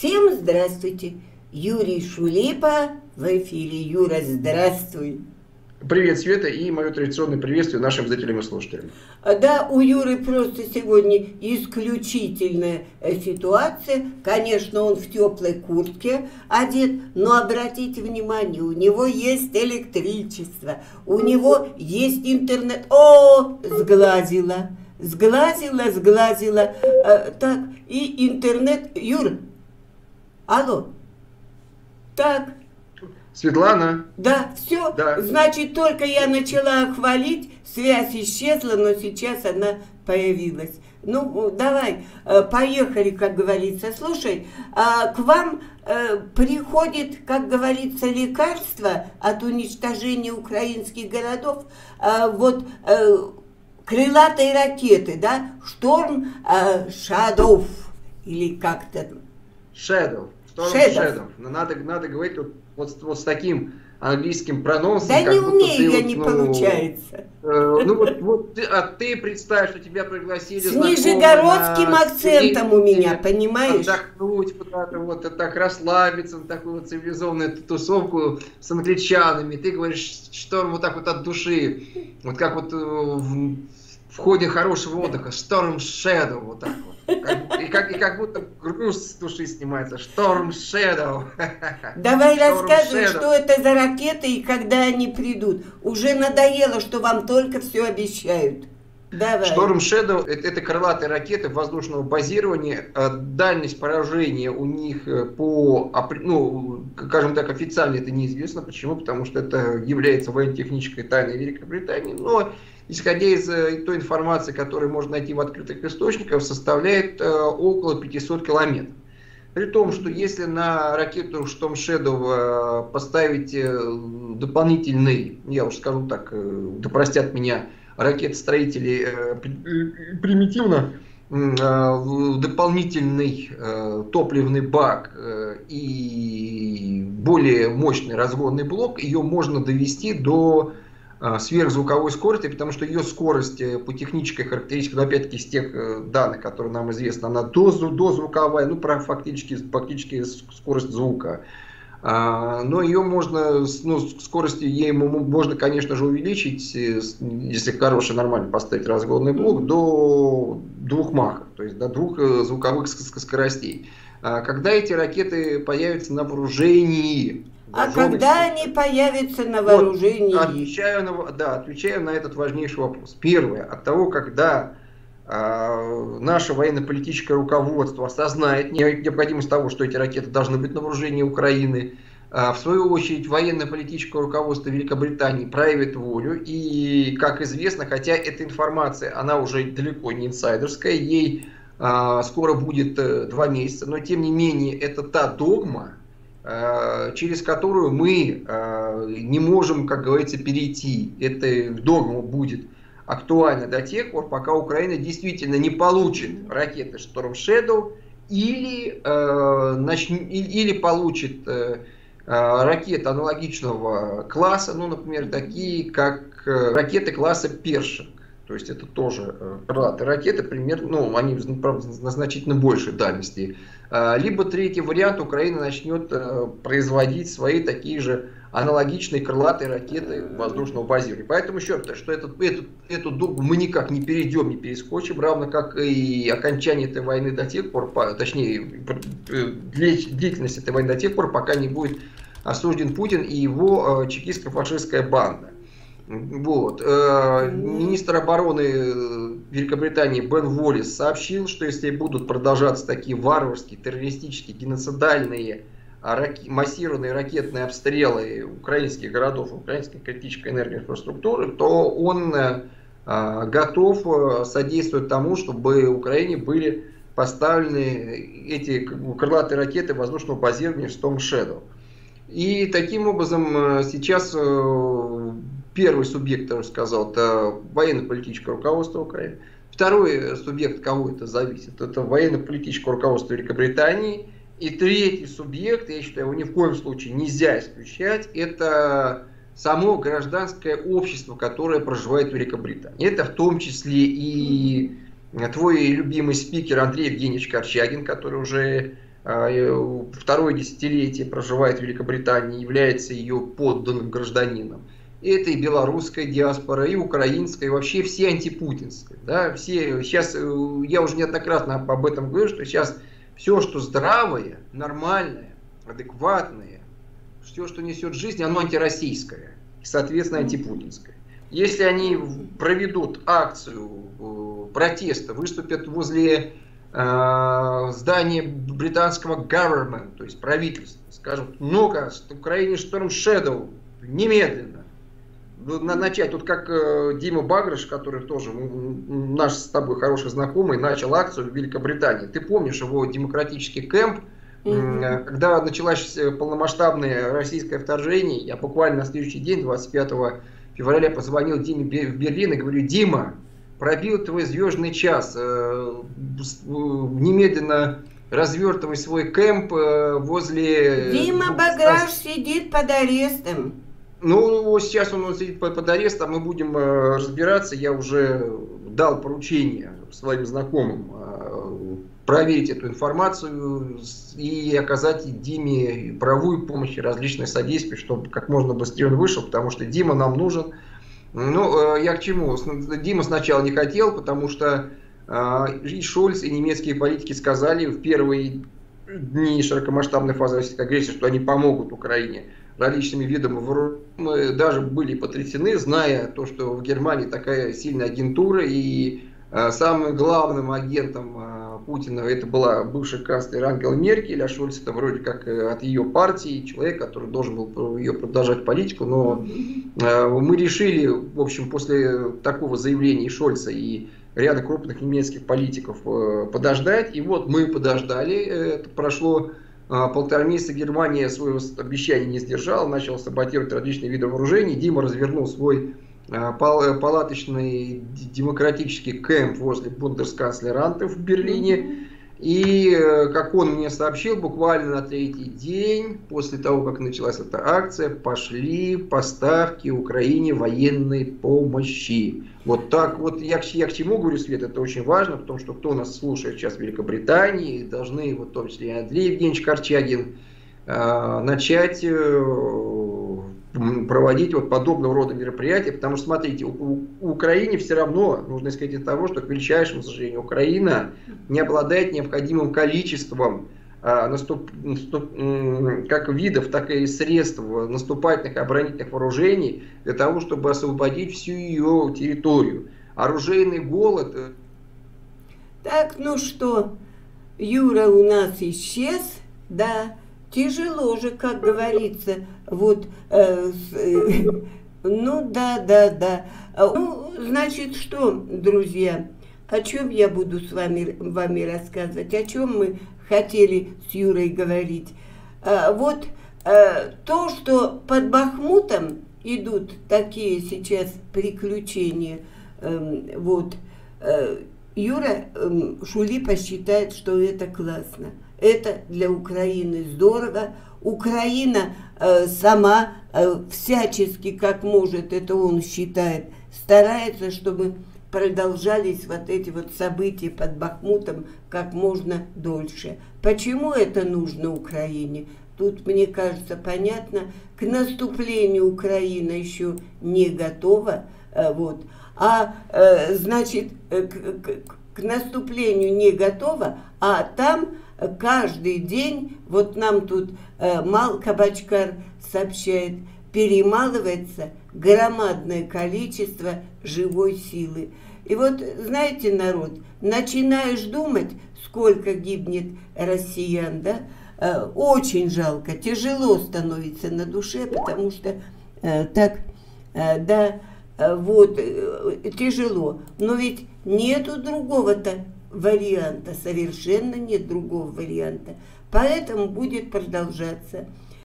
Всем здравствуйте! Юрий Шулипа в эфире. Юра, здравствуй! Привет, Света, и мое традиционное приветствие нашим зрителям и слушателям. А, да, у Юры просто сегодня исключительная э, ситуация. Конечно, он в теплой куртке одет, но обратите внимание, у него есть электричество, у него есть интернет. О, сглазила, сглазила, сглазила. А, так, и интернет. Юр, алло. Так, Светлана. Да, все. Да. Значит, только я начала хвалить, связь исчезла, но сейчас она появилась. Ну, давай, э, поехали, как говорится. Слушай, а к вам э, приходит, как говорится, лекарство от уничтожения украинских городов. А Вот э, крылатые ракеты, да? Шторм Шадов или как-то. Shadow. Storm Shadow. Shadow. Но надо, надо говорить вот, вот, вот с таким английским прононсом. Да не умею я, вот, не ну, получается. э, ну вот, вот ты, а ты представь, что тебя пригласили С нижегородским на акцентом у меня, понимаешь? Отдохнуть куда-то, вот так расслабиться на такую вот цивилизованную тусовку с англичанами. Ты говоришь шторм вот так вот от души. Вот как вот э, в, в ходе хорошего отдыха. Storm Shadow вот так вот. Как- и, как, и как будто груз с души снимается. Storm Shadow. Давай Storm рассказывай, Shadow. что это за ракеты и когда они придут. Уже надоело, что вам только все обещают. Давай. Storm Shadow это, это крылатые ракеты воздушного базирования. Э, Дальность поражения у них э, по, ну, скажем так, официально это неизвестно. Почему? Потому что это является военно-технической тайной Великобритании. Но исходя из э, той информации, которую можно найти в открытых источниках, составляет около 500 километров. При том, что если на ракету Storm Shadow поставить дополнительный, я уж скажу так, да меня ракетостроители э, э, примитивно, э, дополнительный топливный бак и более мощный разгонный блок, ее можно довести до сверхзвуковой скорости, потому что ее скорость по технической характеристике, ну, опять-таки из тех данных, которые нам известны, она дозу, дозвуковая, ну, про фактически, фактически скорость звука. А, Но ее можно, ну, скорость ей мо- можно, конечно же, увеличить, э, если хороший, нормально поставить разгонный блок, до двух махов, то есть до двух э, звуковых скоростей. А Когда эти ракеты появятся на вооружении? А когда они появятся на Вот, вооружении? Отвечаю на, да, отвечаю на этот важнейший вопрос. Первое, от того, когда наше военно-политическое руководство осознает не- необходимость того, что эти ракеты должны быть на вооружении Украины, а, в свою очередь военно-политическое руководство Великобритании проявит волю. И, как известно, хотя эта информация, она уже далеко не инсайдерская, ей а, скоро будет э, два месяца, но тем не менее это та догма, через которую мы не можем, как говорится, перейти. Эта догма будет актуальна до тех пор, пока Украина действительно не получит ракеты Storm Shadow или, э, и- или получит э, э, ракеты аналогичного класса, ну, например, такие, как э, ракеты класса Першинг. То есть это тоже э, крылатые ракеты, примерно, ну, они, правда, на значительно большей дальности. Либо третий вариант, Украина начнет э, производить свои такие же аналогичные крылатые ракеты воздушного базирования. Поэтому еще раз, что этот, эту, эту догму мы никак не перейдем, не перескочим, равно как и окончание этой войны до тех пор, по- точнее, э, длительность этой войны до тех пор, пока не будет осужден Путин и его э, чекистско-фашистская банда. Вот. Э, Министр обороны Великобритании Бен Уоллес сообщил, что если будут продолжаться такие варварские, террористические, геноцидальные раки- массированные ракетные обстрелы украинских городов, украинской критической энергоинфраструктуры, то он э, а, готов э, содействовать тому, чтобы Украине были поставлены эти крылатые ракеты воздушного базирования Storm Shadow. И таким образом э, сейчас первый субъект, я уже сказал, это военно-политическое руководство Украины. Второй субъект, кого это зависит, это военно-политическое руководство Великобритании. И третий субъект, я считаю, его ни в коем случае нельзя исключать, это само гражданское общество, которое проживает в Великобритании. Это в том числе и твой любимый спикер Андрей Евгеньевич Корчагин, который уже э, второе десятилетие проживает в Великобритании, является ее подданным гражданином. Это и белорусская диаспора, и украинская, и вообще все антипутинские. Да? Все, сейчас, я уже неоднократно об этом говорю, что сейчас все, что здравое, нормальное, адекватное, все, что несет жизнь, оно антироссийское, и, соответственно, антипутинское. Если они проведут акцию э, протеста, выступят возле э, здания британского government, то есть правительства, скажут, ну-ка, Украине Storm Shadow, немедленно. Ну, начать, тут как э, Дима Багрыш, который тоже наш с тобой хороший знакомый, начал акцию в Великобритании. Ты помнишь его демократический кемп, Mm-hmm. Когда началось полномасштабное российское вторжение, я буквально на следующий день, 25 февраля позвонил Диме в Берлин и говорю, Дима, пробил твой звездный час, э, э, немедленно развертывай свой кемп э, возле... Дима Баграш сидит под арестом. Ну, сейчас он сидит под, под арестом, мы будем разбираться. Я уже дал поручение своим знакомым проверить эту информацию и оказать Диме правовую помощь и различные содействия, чтобы как можно быстрее он вышел, потому что Дима нам нужен. Ну, э, я к чему? Дима сначала не хотел, потому что э, и Шольц, и немецкие политики сказали в первые дни широкомасштабной фазы российской агрессии, что они помогут Украине различными видами вооружений. Мы даже были потрясены, зная то, что в Германии такая сильная агентура, и э, самым главным агентом Путина это была бывшая канцлер Ангела Меркель, а Шольц это вроде как э, от ее партии, человек, который должен был ее продолжать политику, но э, мы решили, в общем, после такого заявления Шольца и ряда крупных немецких политиков э, подождать, и вот мы подождали, это прошло полтора месяца Германия своего обещания не сдержала, начала саботировать различные виды вооружений. Дима развернул свой Э, палаточный демократический кемп возле бундесканцлерантов в Берлине. И, э, как он мне сообщил, буквально на третий день после того, как началась эта акция, пошли поставки Украине военной помощи. Вот так вот, я, я к чему говорю, Свет, это очень важно, потому что кто нас слушает сейчас в Великобритании, должны, вот, в том числе и Андрей Евгеньевич Корчагин, э, начать проводить вот подобного рода мероприятия, потому что, смотрите, у, у Украине все равно, нужно исходить из того, что, к величайшему сожалению, Украина не обладает необходимым количеством а, наступ, наступ, как видов, так и средств наступательных и оборонительных вооружений для того, чтобы освободить всю ее территорию. Оружейный голод... Э, так, ну что, Юра у нас исчез, да, Тяжело же, как говорится. Вот, э, э, ну да, да, да. Ну, значит, что, друзья, о чем я буду с вами, вами рассказывать, о чем мы хотели с Юрой говорить. А, вот а, то, что под Бахмутом идут такие сейчас приключения, э, вот, э, Юра э, Шулипа считает, что это классно. Это для Украины здорово. Украина э, сама э, всячески, как может, это он считает, старается, чтобы продолжались вот эти вот события под Бахмутом как можно дольше. Почему это нужно Украине? Тут, мне кажется, понятно, к наступлению Украина еще не готова, э, вот, а, э, значит, э, к, к, к наступлению не готова, а там каждый день, вот нам тут э, Мал Кабачкар сообщает, перемалывается громадное количество живой силы. И вот, знаете, народ, начинаешь думать, сколько гибнет россиян, да, э, очень жалко, тяжело становится на душе, потому что э, так, э, да, э, вот, э, тяжело. Но ведь нету другого-то варианта, совершенно нет другого варианта. Поэтому будет продолжаться.